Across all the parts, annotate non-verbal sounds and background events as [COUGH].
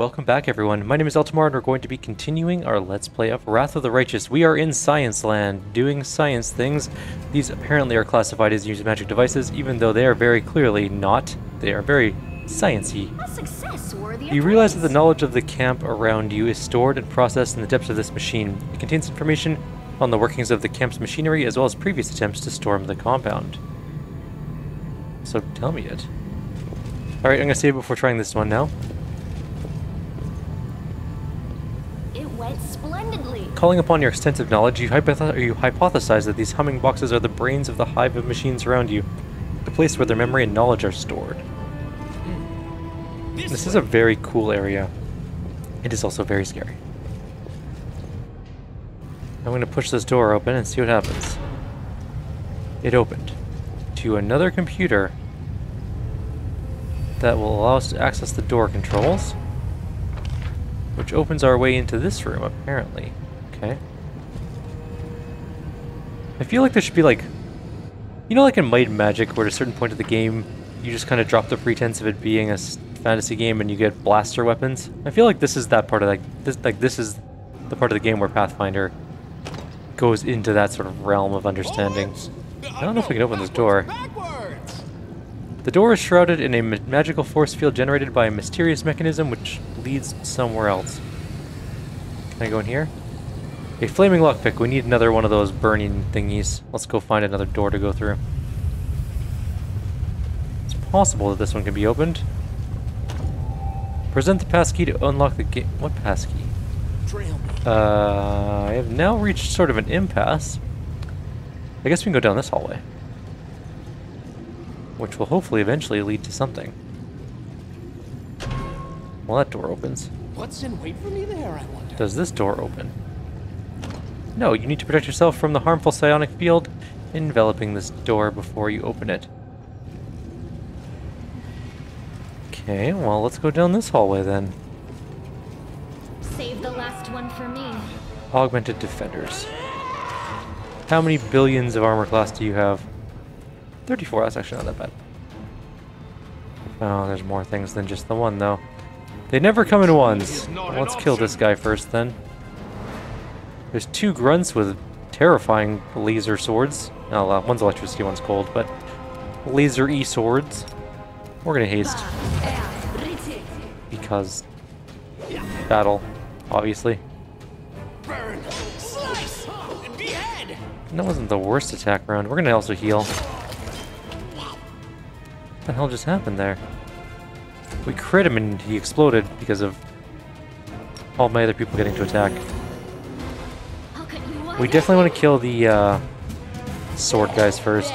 Welcome back everyone, my name is Eltimar and we're going to be continuing our Let's Play of Wrath of the Righteous. We are in Science Land, doing science things. These apparently are classified as use magic devices, even though they are very clearly not. They are very sciencey. A You realize that the knowledge of the camp around you is stored and processed in the depths of this machine. It contains information on the workings of the camp's machinery as well as previous attempts to storm the compound. So tell me it. Alright, I'm gonna save before trying this one now. Calling upon your extensive knowledge, you, hypoth- you hypothesize that these humming boxes are the brains of the hive of machines around you, the place where their memory and knowledge are stored. Hmm. This is a very cool area. It is also very scary. I'm going to push this door open and see what happens. It opened to another computer that will allow us to access the door controls, which opens our way into this room, apparently. Okay. I feel like there should be like, you know, like in Might and Magic, where at a certain point of the game, you just kind of drop the pretense of it being a fantasy game and you get blaster weapons. I feel like this is that part of like this, like this is the part of the game where Pathfinder goes into that sort of realm of understanding. I don't know if we can open this door. The door is shrouded in a ma- magical force field generated by a mysterious mechanism which leads somewhere else. Can I go in here? A flaming lockpick. We need another one of those burning thingies. Let's go find another door to go through. It's possible that this one can be opened. Present the passkey to unlock the gate. What passkey? Uh, I have now reached sort of an impasse. I guess we can go down this hallway. Which will hopefully eventually lead to something. Well, that door opens. What's in wait for me there, I wonder? Does this door open? No, you need to protect yourself from the harmful psionic field enveloping this door before you open it. Okay, well, let's go down this hallway then. Save the last one for me. Augmented defenders. How many billions of armor class do you have? 34, that's actually not that bad. Oh, there's more things than just the one, though. They never come in ones. Let's kill this guy first, then. There's two grunts with terrifying laser swords. Oh, uh, one's electricity, one's cold, but laser E swords. We're gonna haste because battle, obviously. That wasn't the worst attack round. We're gonna also heal. What the hell just happened there? We crit him and he exploded because of all my other people getting to attack. How can you We definitely want to kill the uh, sword guys first.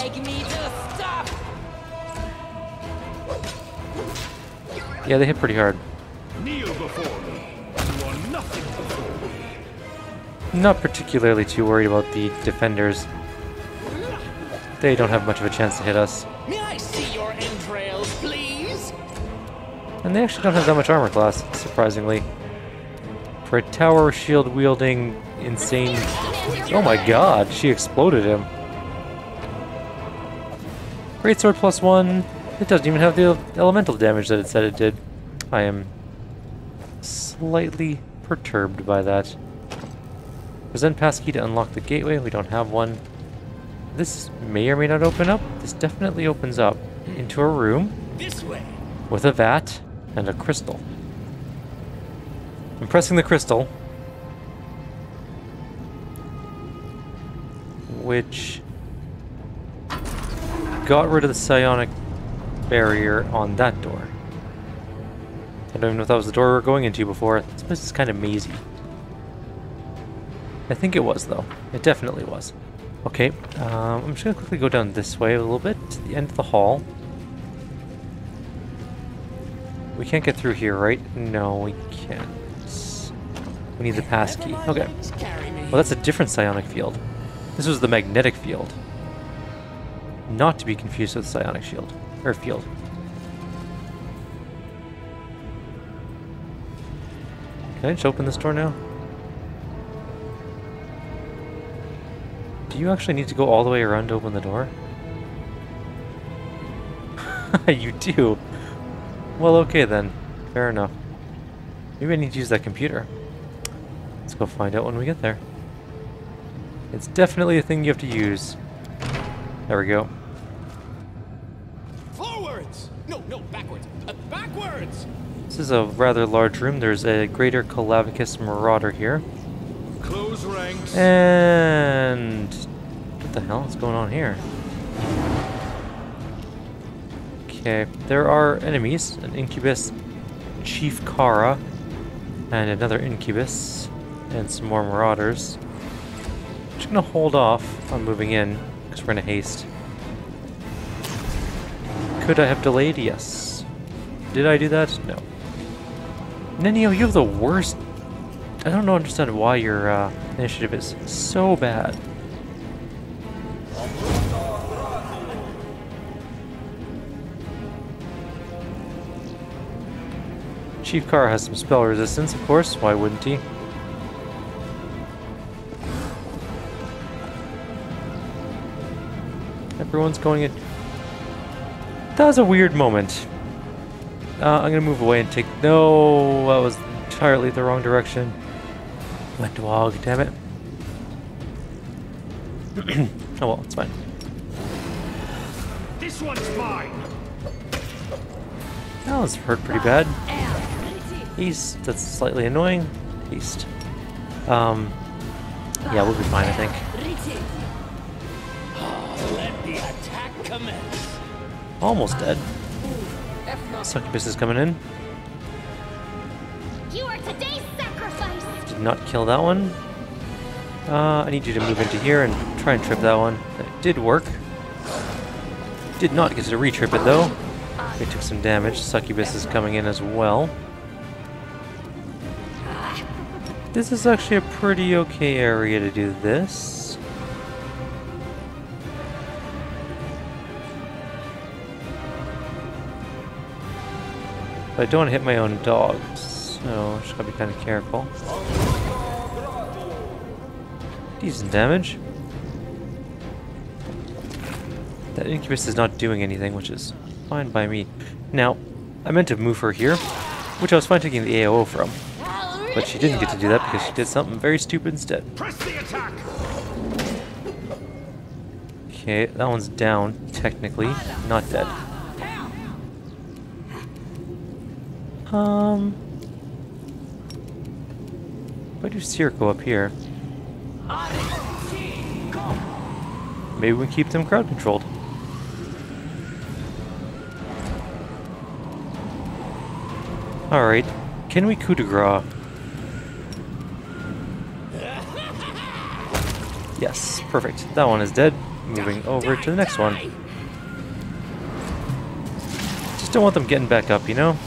Yeah, they hit pretty hard. Kneel before me. You are nothing before me. Not particularly too worried about the defenders. They don't have much of a chance to hit us. May I see your entrails. And they actually don't have that much armor class, surprisingly. For a tower shield wielding insane. Oh my god, she exploded him. Great sword plus one. It doesn't even have the elemental damage that it said it did. I am slightly perturbed by that. Present passkey to unlock the gateway. We don't have one. This may or may not open up. This definitely opens up into a room This way. with a vat and a crystal. I'm pressing the crystal, which got rid of the psionic barrier on that door. I don't even know if that was the door we were going into before. This place is kind of mazy. I think it was, though. It definitely was. Okay, um, I'm just going to quickly go down this way a little bit to the end of the hall. We can't get through here, right? No, we can't. We need the pass key. Okay. legs carry me. Well, that's a different psionic field. This was the magnetic field. Not to be confused with the psionic shield. Or field. Can I just open this door now? Do you actually need to go all the way around to open the door? [LAUGHS] you do. Well, okay then. Fair enough. Maybe I need to use that computer. Let's go find out when we get there. It's definitely a thing you have to use. There we go. Forwards! No, no, backwards. Uh, backwards! This is a rather large room. There's a Greater Calavicus Marauder here. Close ranks. And... What the hell is going on here? Okay, there are enemies. An Incubus, Chief Kara, and another Incubus, and some more Marauders. Just gonna hold off on moving in, because we're in a haste. Could I have delayed? Yes. Did I do that? No. Nenio, you have the worst... I don't know understand why your uh, initiative is so bad. Chief Car has some spell resistance, of course. Why wouldn't he? Everyone's going in. That was a weird moment. Uh, I'm gonna move away and take. No, that was entirely the wrong direction. Wet dog, damn it. [CLEARS THROAT] oh well, it's fine. This one's mine. That was hurt pretty bad. East, that's slightly annoying. East. Um, yeah, we'll be fine, I think. Let the attack commence. Almost dead. Succubus is coming in. You are today's sacrifice. Did not kill that one. Uh, I need you to move into here and try and trip that one. That did work. Did not get to re-trip it though. We took some damage. Succubus is coming in as well. This is actually a pretty okay area to do this. But I don't want to hit my own dog, so just gotta be kind of careful. Decent damage. That incubus is not doing anything, which is fine by me. Now, I meant to move her here, which I was fine taking the AOO from. But she didn't get to do that because she did something very stupid instead. Press the attack. Okay, that one's down, technically. Not dead. Um... I do Sirocco up here... Maybe we can keep them crowd controlled. Alright, can we coup de grace? Yes, perfect. That one is dead. Moving over to the next one. Just don't want them getting back up, you know?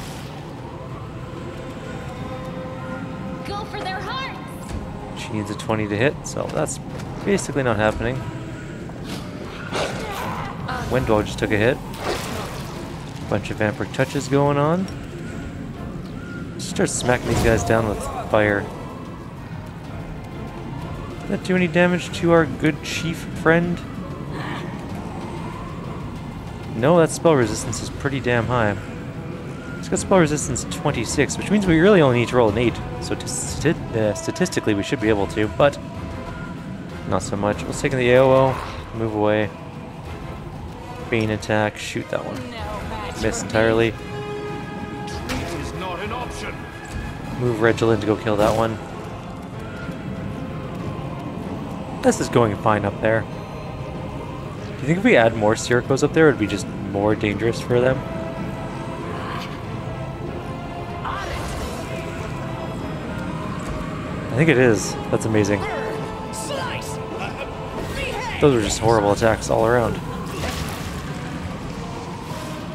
20 to hit, so that's basically not happening. Wendell just took a hit. Bunch of vampiric touches going on. Just Start smacking these guys down with fire. Did that do any damage to our good chief friend? No, that spell resistance is pretty damn high. It's got spell resistance 26, which means we really only need to roll an 8. So to sti uh, statistically, we should be able to, but not so much. Let's take in the AOO, move away. Bane attack, shoot that one. Miss entirely. Is not an option. Move Regilin to go kill that one. This is going fine up there. Do you think if we add more Siroccos up there, it would be just more dangerous for them? Think it is. That's amazing. Burn! Slice! Behead! Those are just horrible attacks all around.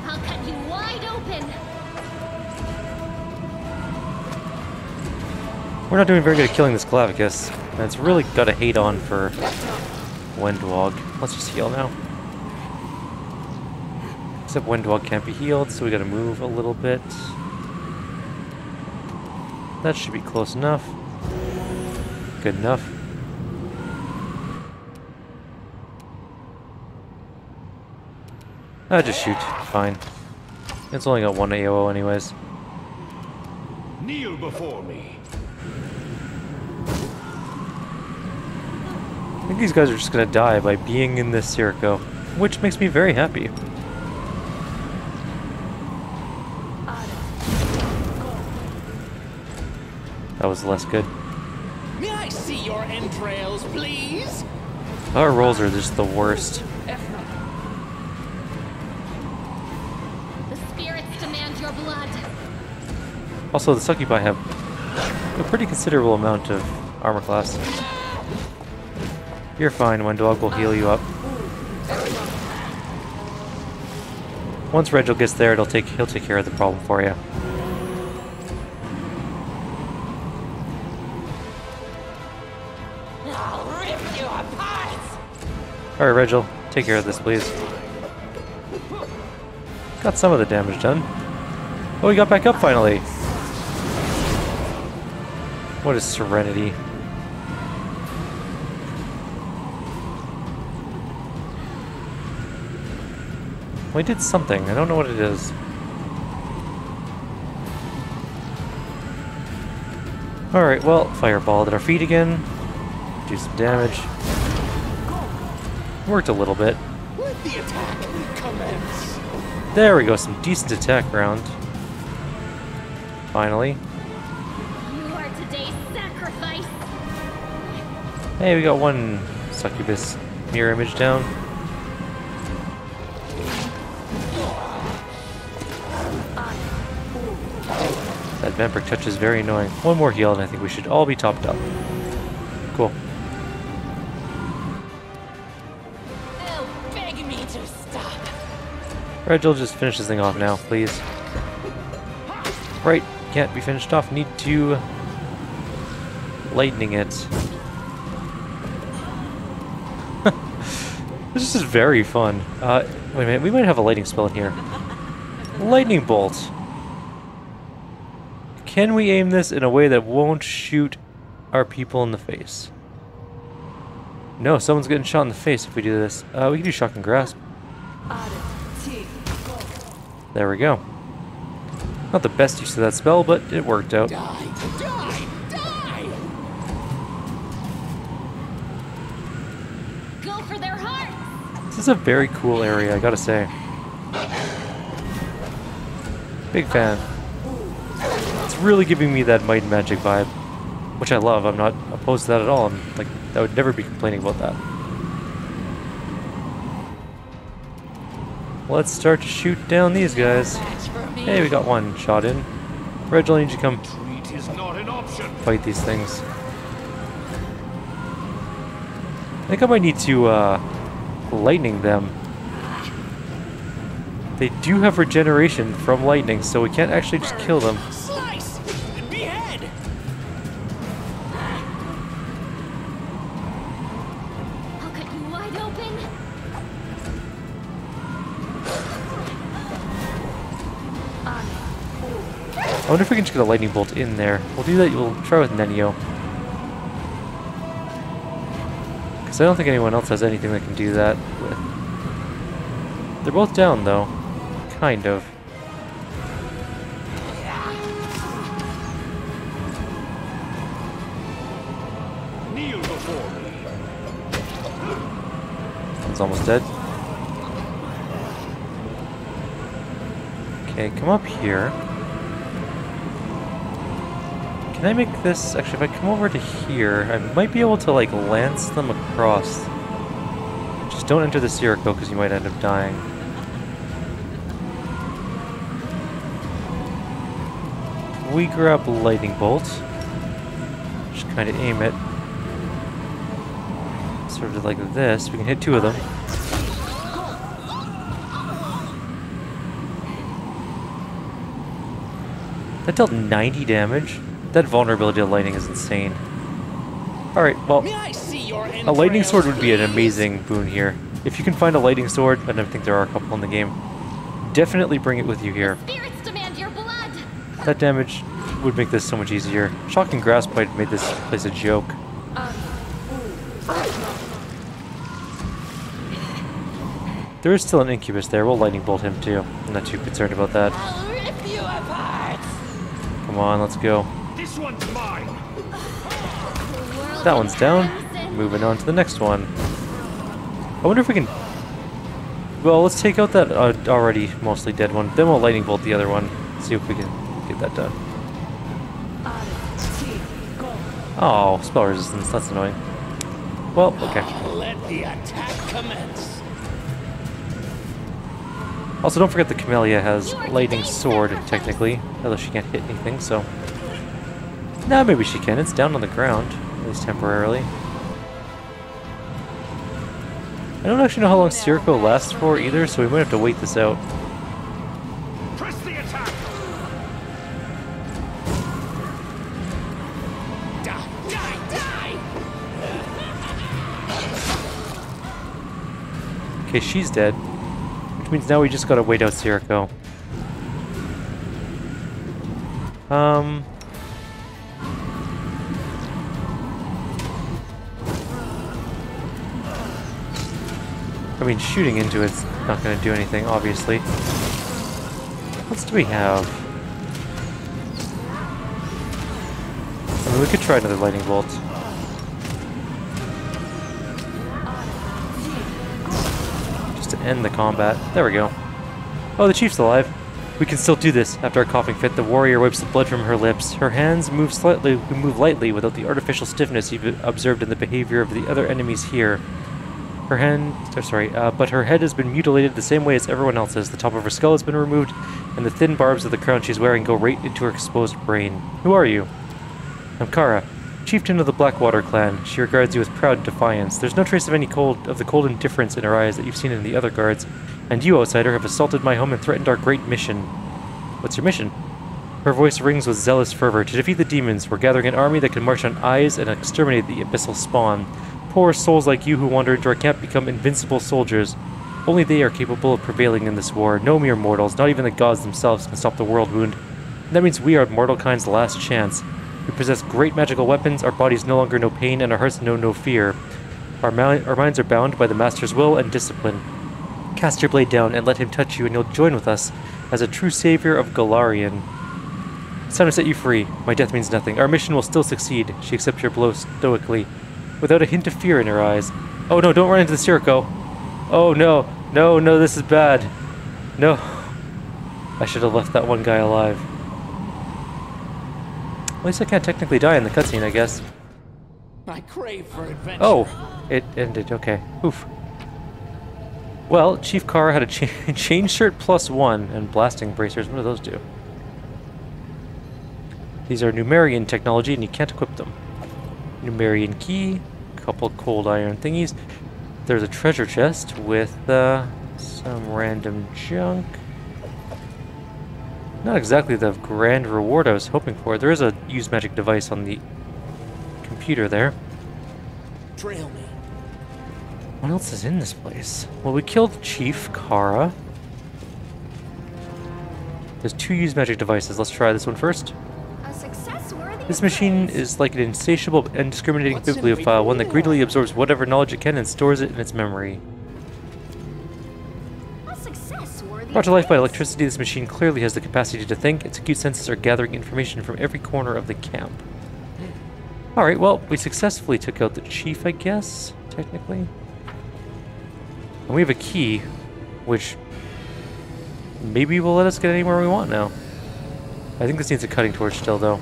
I'll cut you wide open. We're not doing very good at killing this Clavicus, and it's really got a hate on for Wendwog. Let's just heal now. Except Wendwog can't be healed, so we gotta move a little bit. That should be close enough. Good enough. Ah, just shoot. Fine. It's only got one AOO anyways. Kneel before me. I think these guys are just gonna die by being in this Sirocco, which makes me very happy. That was less good. May I see your entrails, please? Our rolls are just the worst. The spirits demand your blood. Also, the Succubi have a pretty considerable amount of armor class. You're fine, Wendog will heal you up. Once Regill gets there, it'll take he'll take care of the problem for you. Alright, Regill, take care of this, please. Got some of the damage done. Oh, we got back up finally! What is Serenity? We did something. I don't know what it is. Alright, well, Fireball at our feet again. Do some damage. Worked a little bit. Let the attack commence! There we go, some decent attack round. Finally. You are today's sacrifice. Hey, we got one succubus mirror image down. That vampiric touch is very annoying. One more heal and I think we should all be topped up. Regill, just finish this thing off now, please. Right, can't be finished off. Need to lightning it. [LAUGHS] this is very fun. Uh, wait a minute, we might have a lightning spell in here. Lightning bolt. Can we aim this in a way that won't shoot our people in the face? No, someone's getting shot in the face if we do this. Uh, we can do shocking grasp. There we go. Not the best use of that spell, but it worked out. Die! Die! Die! Go for their hearts. This is a very cool area, I gotta say. Big fan. It's really giving me that Might and Magic vibe, which I love. I'm not opposed to that at all. I'm like, I would never be complaining about that. Let's start to shoot down these guys. Hey, we got one shot in. Regill, I need you to come fight these things. I think I might need to uh, lightning them. They do have regeneration from lightning, so we can't actually just kill them. Wonder if we can just get a lightning bolt in there. We'll do that. We'll try with Nenio. Because I don't think anyone else has anything that can do that with. They're both down, though. Kind of. One's almost dead. Okay, come up here. Can I make this... Actually, if I come over to here, I might be able to, like, lance them across. Just don't enter the Sirocco, because you might end up dying. We grab Lightning Bolt. Just kind of aim it. Sort of like this. We can hit two of them. That dealt 90 damage. That vulnerability to lightning is insane. Alright, well, May I see your a lightning sword would be an amazing boon here. If you can find a lightning sword, and I think there are a couple in the game, definitely bring it with you here. Spirits demand your blood. That damage would make this so much easier. Shocking Grasp made this place a joke. Um. There is still an Incubus there. We'll Lightning Bolt him too. I'm not too concerned about that. I'll rip you apart! Come Come on, let's go. That one's down. Moving on to the next one. I wonder if we can... Well, let's take out that uh, already mostly dead one. Then we'll lightning bolt the other one. See if we can get that done. Oh, spell resistance. That's annoying. Well, okay. Let the attack commence. Also, don't forget the Camellia has lightning sword, technically. Although she can't hit anything, so... Nah, maybe she can. It's down on the ground. Least temporarily. I don't actually know how long Sirocco lasts for either, so we might have to wait this out. Press the attack. Die, die, die! Okay, she's dead. Which means now we just gotta wait out Sirocco. Um... I mean, shooting into it's not gonna do anything, obviously. What do we have? I mean, we could try another lightning bolt. Just to end the combat. There we go. Oh, the chief's alive. We can still do this. After a coughing fit, the warrior wipes the blood from her lips. Her hands move slightly, move lightly without the artificial stiffness you've observed in the behavior of the other enemies here. Her hand, oh, sorry, uh, but her head has been mutilated the same way as everyone else's. The top of her skull has been removed, and the thin barbs of the crown she's wearing go right into her exposed brain. Who are you? I'm Kara, chieftain of the Blackwater clan. She regards you with proud defiance. There's no trace of any cold of the cold indifference in her eyes that you've seen in the other guards. And you, outsider, have assaulted my home and threatened our great mission. What's your mission? Her voice rings with zealous fervor. To defeat the demons, we're gathering an army that can march on eyes and exterminate the abyssal spawn. Poor souls like you who wander into our camp become invincible soldiers. Only they are capable of prevailing in this war. No mere mortals, not even the gods themselves, can stop the world wound. And that means we are mortal kind's last chance. We possess great magical weapons, our bodies no longer know pain, and our hearts know no fear. Our, our minds are bound by the Master's will and discipline. Cast your blade down and let him touch you, and you'll join with us as a true savior of Golarion. It's time to set you free. My death means nothing. Our mission will still succeed. She accepts your blow stoically, without a hint of fear in her eyes. Oh no, don't run into the Sirocco. Oh no, no, no, this is bad. No. I should have left that one guy alive. At least I can't technically die in the cutscene, I guess. I crave for adventure. Oh, it ended. Okay. Oof. Well, Chief Kara had a cha [LAUGHS] chain shirt plus one and blasting bracers. What do those do? These are Numerian technology, and you can't equip them. Numerian key, couple cold iron thingies. There's a treasure chest with uh, some random junk. Not exactly the grand reward I was hoping for. There is a use magic device on the computer there. Trail me. What else is in this place? Well, we killed Chief Kara. There's two use magic devices. Let's try this one first. A success worthy This machine is like an insatiable and discriminating What's bibliophile, one that greedily absorbs whatever knowledge it can and stores it in its memory. A success worthy Brought to life by electricity, this machine clearly has the capacity to think. Its acute senses are gathering information from every corner of the camp. Alright, well, we successfully took out the chief, I guess, technically. And we have a key, which maybe will let us get anywhere we want now. I think this needs a cutting torch still, though.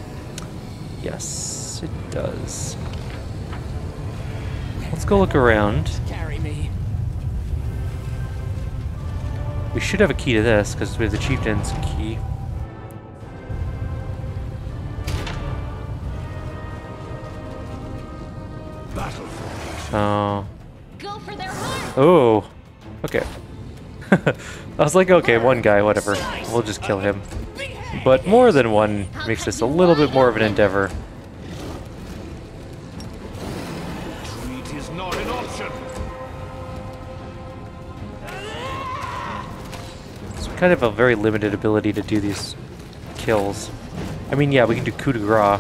Yes, it does. Let's go look around. Carry me. We should have a key to this, because we have the chieftain's key. Battle. Oh. Go for their heart. Oh. Okay. [LAUGHS] I was like, okay, one guy, whatever. We'll just kill him. But more than one makes this a little bit more of an endeavor. It's kind of a very limited ability to do these kills. I mean, yeah, we can do coup de grace,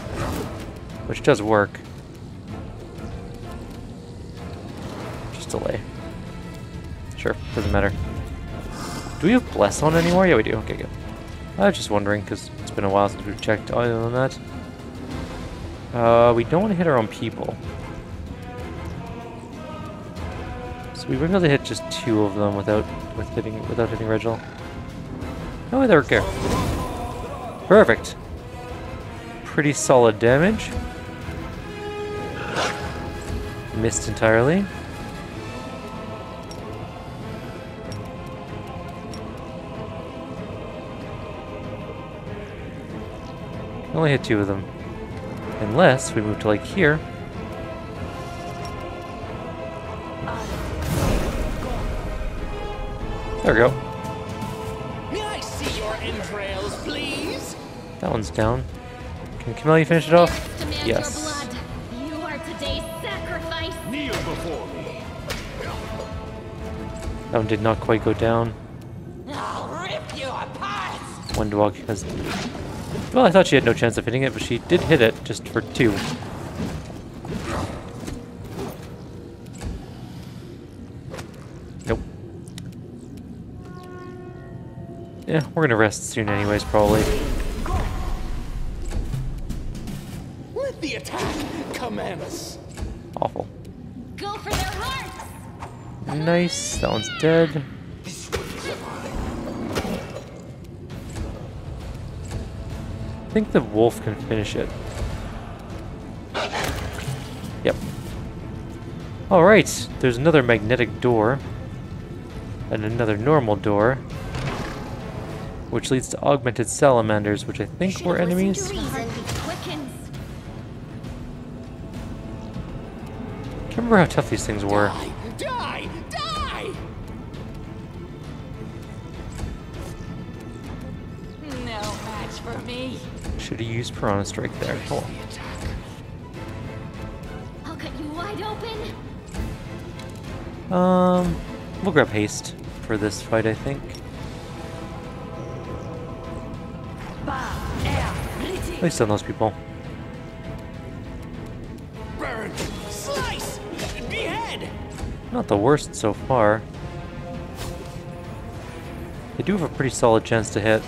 which does work. Just delay. Sure, doesn't matter. Do we have bless on anymore? Yeah, we do. Okay, good. I was just wondering, because it's been a while since we've checked other than that. Uh, we don't want to hit our own people. So we be able to hit just two of them without with hitting without hitting Regill. Oh, there we go. Perfect. Pretty solid damage. Missed entirely. Only hit two of them. Unless we move to like here. There we go. May I see your entrails, please? That one's down. Can Camellia finish it off? Yes. You are today's sacrifice. Kneel before me. That one did not quite go down. I'll rip you apart! One dog has... Well, I thought she had no chance of hitting it, but she did hit it, just for two. Nope. Yeah, we're gonna rest soon anyways, probably. Let the attack commence! Awful. Go for their hearts. Nice, that one's dead. I think the wolf can finish it. Yep. Alright, there's another magnetic door. And another normal door. Which leads to augmented salamanders, which I think were enemies. to reason. Quickens. Can't remember how tough these things were. Should have used Piranha Strike there. Hold on. I'll cut you wide open. Um, we'll grab haste for this fight, I think. At least on those people. Burn! Slice! Behead! Not the worst so far. They do have a pretty solid chance to hit.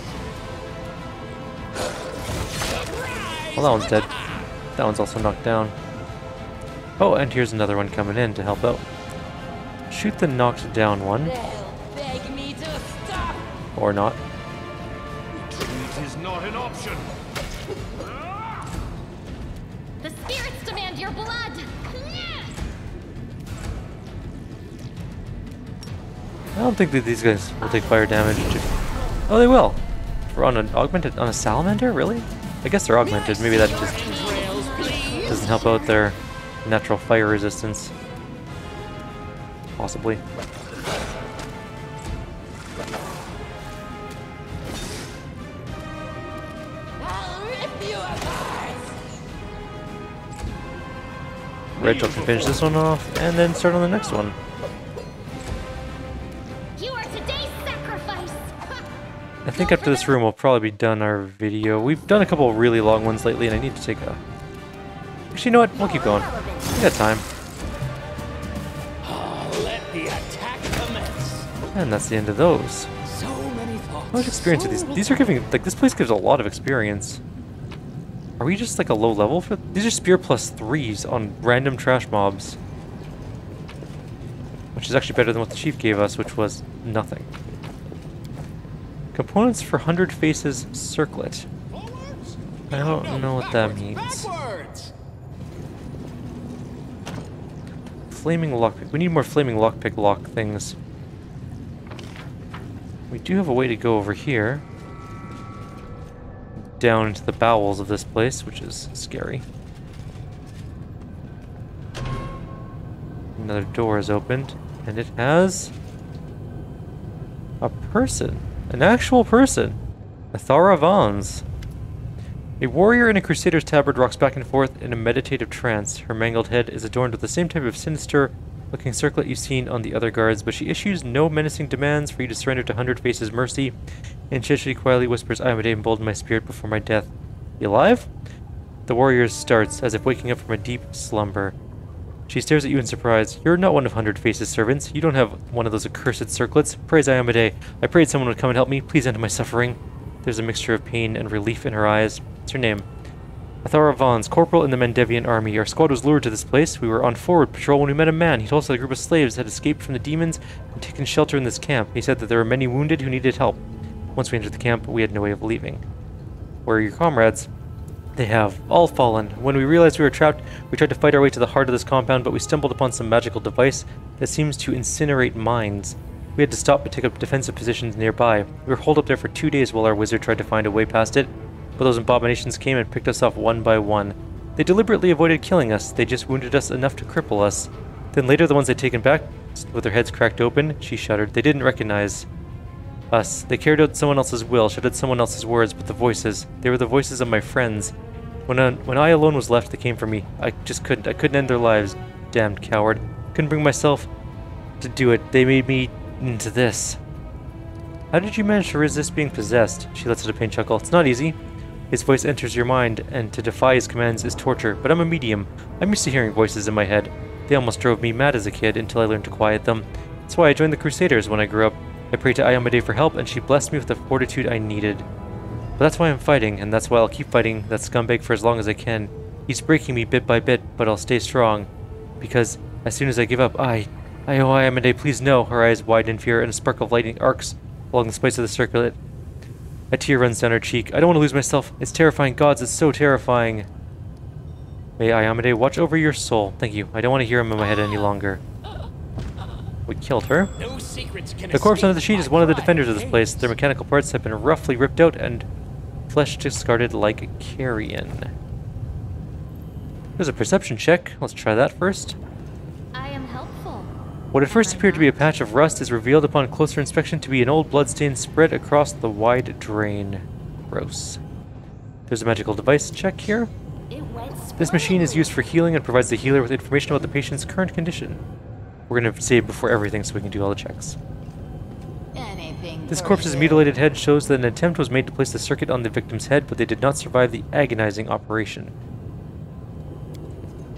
That one's dead. That one's also knocked down. Oh, and here's another one coming in to help out. Shoot the knocked down one. Beg me to stop! Or not. Retreat is not an option. The spirits demand your blood. I don't think that these guys will take fire damage. Oh, they will. We're on an augmented on a salamander, really? I guess they're augmented. Maybe that just doesn't help out their natural fire resistance. Possibly. Rachel can finish this one off and then start on the next one. I think after this room we'll probably be done our video. We've done a couple of really long ones lately and I need to take a... Actually, you know what? We'll keep going. We got time. Ah, let the attack commence! And that's the end of those. So many thoughts. How much experience are these? These are giving, like, this place gives a lot of experience. Are we just, like, a low level for... These are spear plus threes on random trash mobs. Which is actually better than what the chief gave us, which was nothing. Components for 100 faces circlet. Forwards? I don't No, know what that means. Backwards! Flaming lockpick. We need more flaming lockpick lock things. We do have a way to go over here. Down into the bowels of this place, which is scary. Another door is opened, and it has a person. An actual person. Athara Vons. A warrior in a crusader's tabard rocks back and forth in a meditative trance. Her mangled head is adorned with the same type of sinister looking circlet you've seen on the other guards, but she issues no menacing demands for you to surrender to Hundred Faces' mercy. and she quietly whispers, I am a embolden my spirit before my death. You alive? The warrior starts, as if waking up from a deep slumber. She stares at you in surprise. You're not one of Hundred Faces' servants. You don't have one of those accursed circlets. Praise Iomedae. I prayed someone would come and help me. Please end my suffering. There's a mixture of pain and relief in her eyes. What's your name? Athara Vons, corporal in the Mendevian army. Our squad was lured to this place. We were on forward patrol when we met a man. He told us that a group of slaves had escaped from the demons and taken shelter in this camp. He said that there were many wounded who needed help. Once we entered the camp, we had no way of leaving. Where are your comrades? They have all fallen. When we realized we were trapped, we tried to fight our way to the heart of this compound, but we stumbled upon some magical device that seems to incinerate minds. We had to stop and take up defensive positions nearby. We were holed up there for two days while our wizard tried to find a way past it, but those abominations came and picked us off one by one. They deliberately avoided killing us, they just wounded us enough to cripple us. Then later the ones they'd taken back, with their heads cracked open, she shuddered. They didn't recognize us. They carried out someone else's will, shouted someone else's words, but the voices, they were the voices of my friends. When I, when I alone was left, they came for me. I just couldn't. I couldn't end their lives. Damned coward. Couldn't bring myself to do it. They made me into this. How did you manage to resist being possessed? She lets out a pain chuckle. It's not easy. His voice enters your mind, and to defy his commands is torture, but I'm a medium. I'm used to hearing voices in my head. They almost drove me mad as a kid until I learned to quiet them. That's why I joined the Crusaders when I grew up. I prayed to Iomedae for help, and she blessed me with the fortitude I needed. But that's why I'm fighting, and that's why I'll keep fighting that scumbag for as long as I can. He's breaking me bit by bit, but I'll stay strong. Because as soon as I give up, I... I oh Iomedae, please no. Her eyes widen in fear, and a spark of lightning arcs along the spikes of the circlet. A tear runs down her cheek. I don't want to lose myself. It's terrifying. Gods, it's so terrifying. May Iomedae watch over your soul. Thank you. I don't want to hear him in my head any longer. We killed her. No secrets can The corpse under the sheet is one of the defenders of this place. Their mechanical parts have been roughly ripped out and flesh discarded like carrion. There's a perception check. Let's try that first. I am helpful. What at first appeared to be a patch of rust is revealed upon closer inspection to be an old bloodstain spread across the wide drain. Gross. There's a magical device check here. It went This machine is used for healing and provides the healer with information about the patient's current condition. We're going to save before everything so we can do all the checks. Anything. This corpse's mutilated head shows that an attempt was made to place the circuit on the victim's head, but they did not survive the agonizing operation.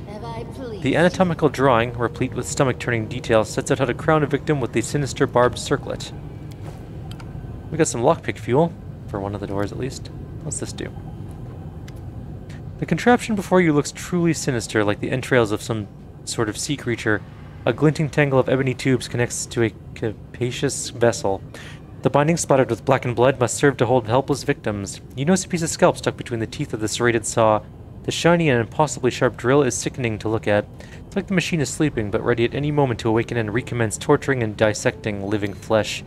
Have I pleased The anatomical drawing, replete with stomach-turning details, sets out how to crown a victim with the sinister barbed circlet. We got some lockpick fuel, for one of the doors at least. What's this do? The contraption before you looks truly sinister, like the entrails of some sort of sea creature. A glinting tangle of ebony tubes connects to a capacious vessel. The binding splattered with blackened blood must serve to hold helpless victims. You notice a piece of scalp stuck between the teeth of the serrated saw. The shiny and impossibly sharp drill is sickening to look at. It's like the machine is sleeping, but ready at any moment to awaken and recommence torturing and dissecting living flesh.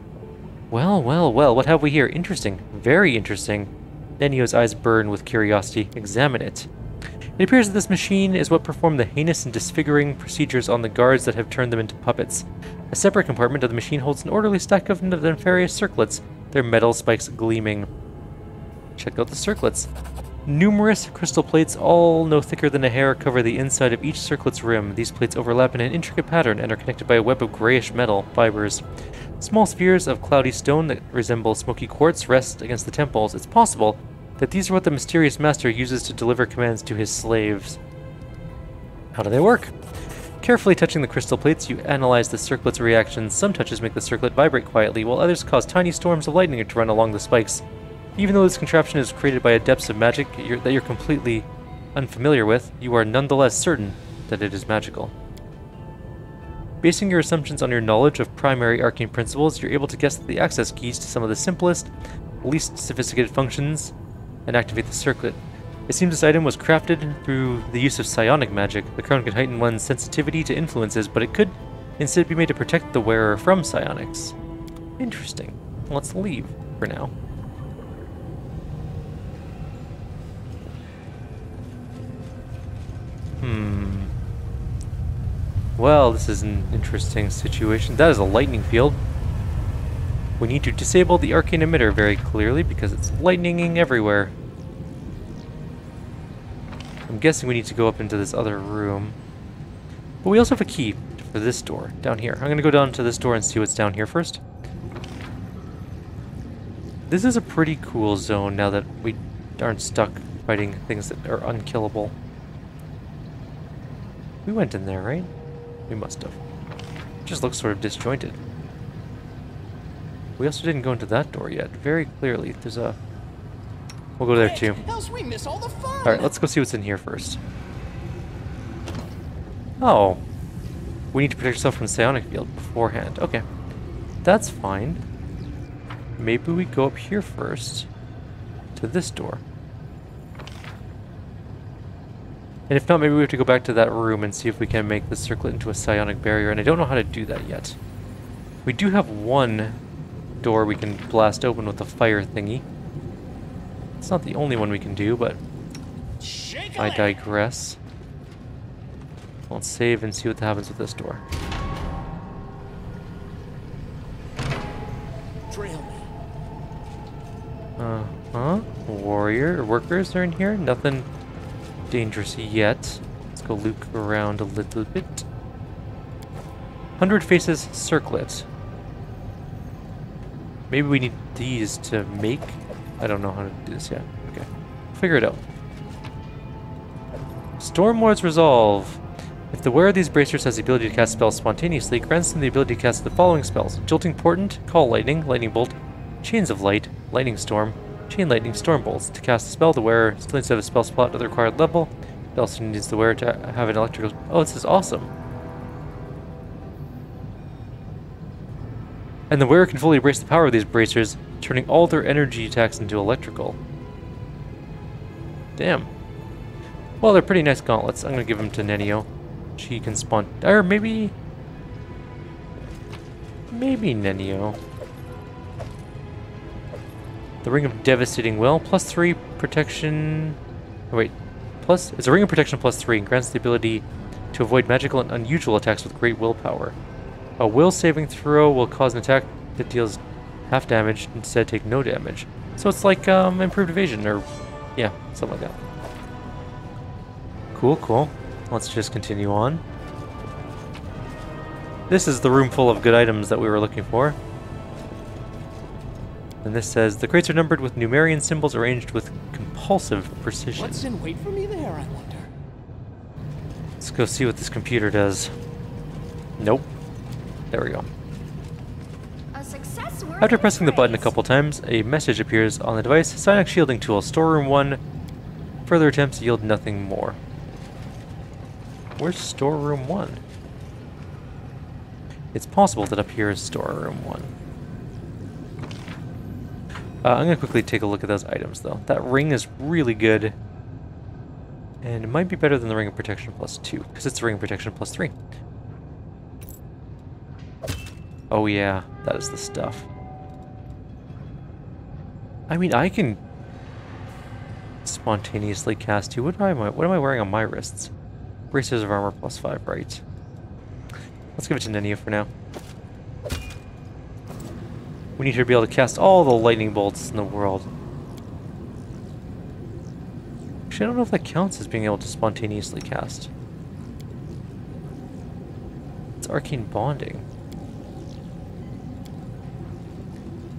Well, well, well, what have we here? Interesting. Very interesting. Nenio's eyes burn with curiosity. Examine it. It appears that this machine is what performed the heinous and disfiguring procedures on the guards that have turned them into puppets. A separate compartment of the machine holds an orderly stack of nefarious circlets, their metal spikes gleaming. Check out the circlets. Numerous crystal plates, all no thicker than a hair, cover the inside of each circlet's rim. These plates overlap in an intricate pattern and are connected by a web of grayish metal fibers. Small spheres of cloudy stone that resemble smoky quartz rest against the temples. It's possible that these are what the mysterious master uses to deliver commands to his slaves. How do they work? Carefully touching the crystal plates, you analyze the circlet's reactions. Some touches make the circlet vibrate quietly, while others cause tiny storms of lightning to run along the spikes. Even though this contraption is created by adepts of magic that you're completely unfamiliar with, you are nonetheless certain that it is magical. Basing your assumptions on your knowledge of primary arcane principles, you're able to guess the access keys to some of the simplest, least sophisticated functions and activate the circlet. It seems this item was crafted through the use of psionic magic. The crown can heighten one's sensitivity to influences, but it could instead be made to protect the wearer from psionics. Interesting. Let's leave for now. Hmm. Well, this is an interesting situation. That is a lightning field. We need to disable the arcane emitter very clearly because it's lightninging everywhere. I'm guessing we need to go up into this other room. But we also have a key for this door down here. I'm going to go down to this door and see what's down here first. This is a pretty cool zone now that we aren't stuck fighting things that are unkillable. We went in there, right? We must have. It just looks sort of disjointed. We also didn't go into that door yet. Very clearly, there's a We'll go there too. Else we miss all the fun. Alright, let's go see what's in here first. Oh. We need to protect yourself from the psionic field beforehand. Okay. That's fine. Maybe we go up here first. To this door. And if not, maybe we have to go back to that room and see if we can make the circlet into a psionic barrier, and I don't know how to do that yet. We do have one door we can blast open with the fire thingy. It's not the only one we can do, but I digress. Let's save and see what happens with this door. Trail. Uh huh. Warrior workers are in here. Nothing dangerous yet. Let's go look around a little bit. Hundred faces circlet. Maybe we need these to make. I don't know how to do this yet. Okay, figure it out. Storm Lord's Resolve. If the wearer of these bracers has the ability to cast spells spontaneously, grants them the ability to cast the following spells: Jolting Portent, Call Lightning, Lightning Bolt, Chains of Light, Lightning Storm, Chain Lightning, Storm Bolts. To cast a spell, the wearer still needs to have a spell slot at the required level. It also needs the wearer to have an electrical. Oh, this is awesome. And the wearer can fully embrace the power of these bracers, turning all their energy attacks into electrical. Damn. Well, they're pretty nice gauntlets. I'm gonna give them to Nenio. She can spawn. Or maybe. Maybe Nenio. The Ring of Devastating Will, plus three protection. oh, wait, plus it's a Ring of Protection plus three and grants the ability to avoid magical and unusual attacks with great willpower. A will saving throw will cause an attack that deals half damage instead take no damage. So it's like um, improved evasion, or yeah, something like that. Cool, cool. Let's just continue on. This is the room full of good items that we were looking for. And this says, the crates are numbered with Numerian symbols arranged with compulsive precision. What's in wait for me there, I wonder? Let's go see what this computer does. Nope. There we go. A success worth After pressing the button a couple times, a message appears on the device. Psionic shielding tool, storeroom 1. Further attempts yield nothing more. Where's storeroom 1? It's possible that up here is storeroom 1. Uh, I'm going to quickly take a look at those items, though. That ring is really good. And it might be better than the Ring of Protection plus 2, because it's the Ring of Protection plus 3. Oh yeah, that is the stuff. I mean, I can spontaneously cast you. What am I? What am I wearing on my wrists? Bracers of armor plus five, right? Let's give it to Nenio for now. We need her to be able to cast all the lightning bolts in the world. Actually, I don't know if that counts as being able to spontaneously cast. It's arcane bonding.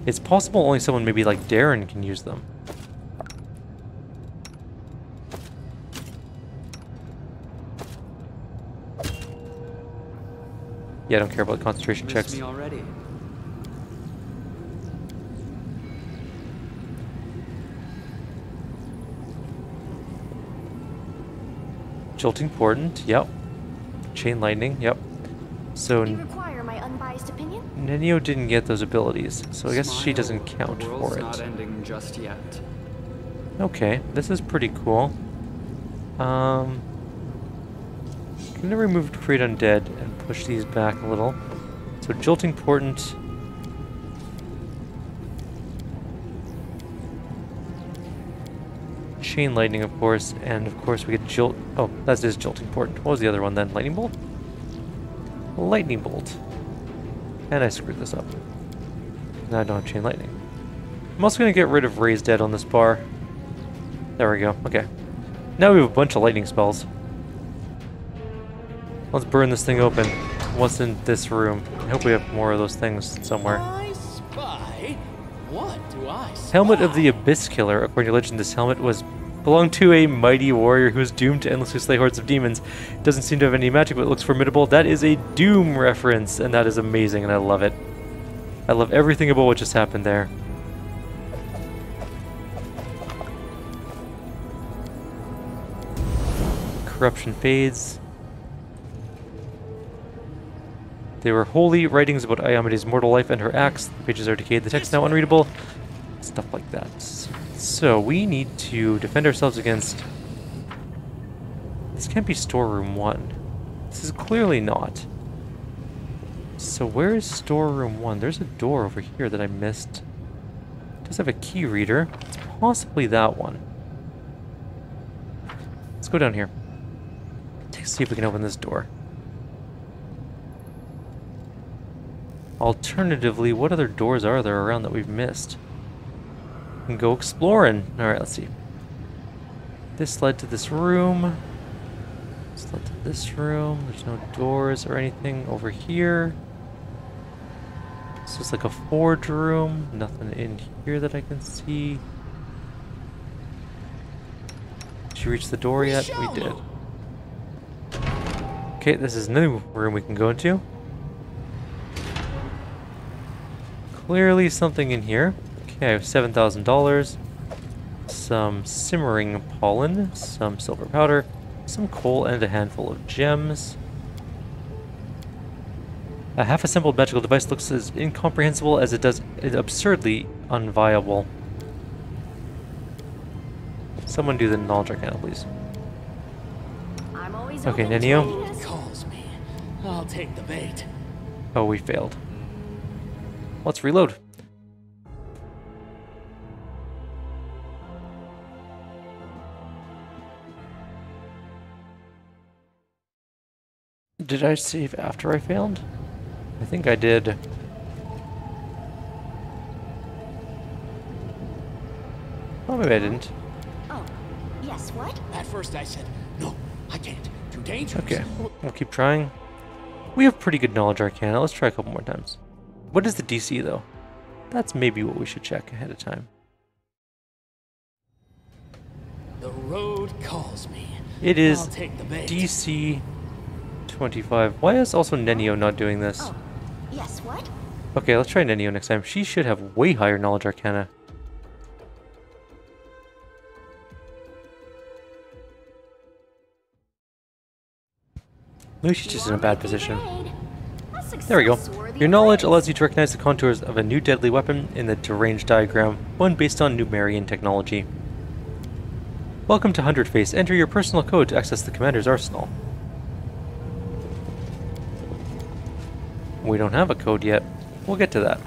It's possible only someone maybe like Daeran can use them. Yeah, I don't care about concentration Miss checks. me already. Jolting Portent, yep. Chain Lightning, yep. So You require my unbiased opinion? Nenio didn't get those abilities, so I guess she doesn't count for not it. ending just yet. Okay, this is pretty cool. Um, gonna remove Create Undead and push these back a little. So Jolting Portent. Chain Lightning, of course, and of course we get Jolt. Oh, that is just Jolting Portent. What was the other one then? Lightning Bolt? Lightning Bolt. And I screwed this up. Now I don't have Chain Lightning. I'm also gonna get rid of Raise Dead on this bar. There we go. Okay. Now we have a bunch of lightning spells. Let's burn this thing open. What's in this room? I hope we have more of those things somewhere. I spy. What do I spy? Helmet of the Abyss Killer. According to legend, this helmet was Belong to a mighty warrior who is doomed to endlessly slay hordes of demons. Doesn't seem to have any magic, but looks formidable. That is a Doom reference, and that is amazing, and I love it. I love everything about what just happened there. Corruption fades. They were holy writings about Iomedae's mortal life and her acts. The pages are decayed, the text now unreadable. Stuff like that. So we need to defend ourselves against... This can't be storeroom 1. This is clearly not. So where is storeroom 1? There's a door over here that I missed. It does have a key reader. It's possibly that one. Let's go down here. Let's see if we can open this door. Alternatively, what other doors are there around that we've missed? Can go exploring. Alright, let's see. This led to this room. This led to this room. There's no doors or anything over here. This is like a forge room. Nothing in here that I can see. Did you reach the door yet? We did. Okay, this is a new room we can go into. Clearly something in here. Okay, I have $7,000. Some simmering pollen, some silver powder, some coal, and a handful of gems. A half-assembled magical device looks as incomprehensible as it does absurdly unviable. Someone do the knowledge arcana, please. I'm always Okay, open Nenio. Calls me. I'll take the bait. Oh, we failed. Let's reload. Did I save after I failed? I think I did. Oh, maybe I didn't. Oh, yes, what? At first I said, no, I can't. Too dangerous. Okay, we'll keep trying. We have pretty good knowledge arcana. Let's try a couple more times. What is the DC, though? That's maybe what we should check ahead of time. The road calls me. It is I'll take the bait. DC 25. Why is also Nenio not doing this? Oh, yes, what? Okay, let's try Nenio next time. She should have way higher knowledge arcana. Maybe she's just in a bad position. There we go. Your knowledge allows you to recognize the contours of a new deadly weapon in the deranged diagram, one based on Numerian technology. Welcome to Hundred Face. Enter your personal code to access the commander's arsenal. We don't have a code yet. We'll get to that.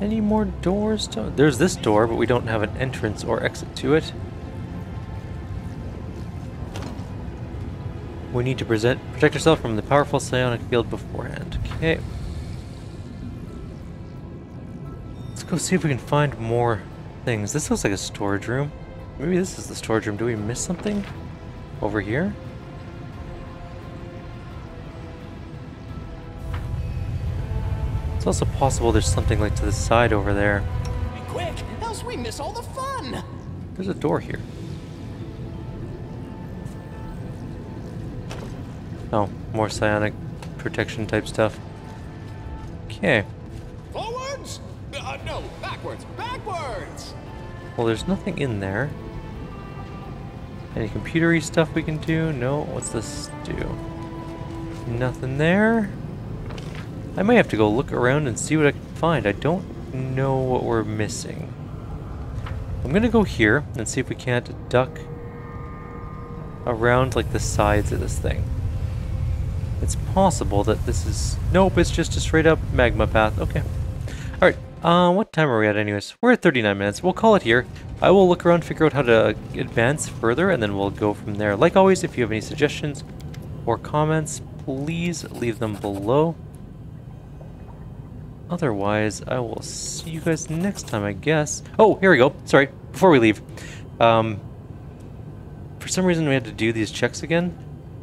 Any more doors to... There's this door, but we don't have an entrance or exit to it. We need to present, protect ourselves from the powerful psionic field beforehand. Okay. Let's go see if we can find more things. This looks like a storage room. Maybe this is the storage room. Do we miss something? Over here? It's also possible there's something like to the side over there. Be quick, else we miss all the fun. There's a door here. Oh, more psionic protection type stuff. Okay. Forwards? Uh, no, backwards, backwards. Well, there's nothing in there. Any computery stuff we can do? No. What's this do? Nothing there. I might have to go look around and see what I can find. I don't know what we're missing. I'm gonna go here and see if we can't duck around like the sides of this thing. It's possible that this is... Nope, it's just a straight up magma path. Okay. Alright, uh, what time are we at anyways? We're at 39 minutes. We'll call it here. I will look around, figure out how to advance further, and then we'll go from there. Like always, if you have any suggestions or comments, please leave them below. Otherwise, I will see you guys next time, I guess. Oh, here we go. Sorry, before we leave. Um, for some reason, we had to do these checks again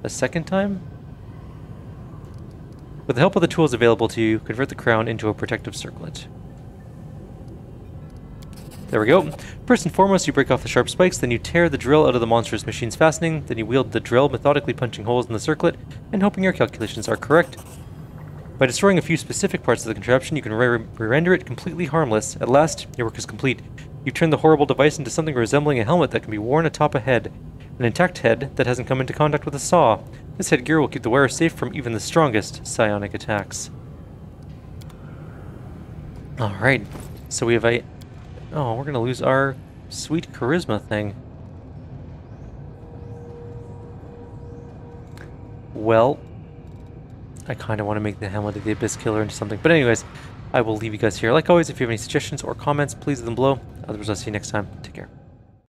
a second time. With the help of the tools available to you, convert the crown into a protective circlet. There we go. First and foremost, you break off the sharp spikes, then you tear the drill out of the monstrous machine's fastening, then you wield the drill, methodically punching holes in the circlet, and hoping your calculations are correct. By destroying a few specific parts of the contraption, you can re render it completely harmless. At last, your work is complete. You turn the horrible device into something resembling a helmet that can be worn atop a head. An intact head that hasn't come into contact with a saw. This headgear will keep the wearer safe from even the strongest psionic attacks. Alright, so we have a... Oh, we're gonna lose our sweet charisma thing. Well, I kind of want to make the Helmet of the Abyss Killer into something. But anyways, I will leave you guys here. Like always, if you have any suggestions or comments, please leave them below. Otherwise, I'll see you next time. Take care.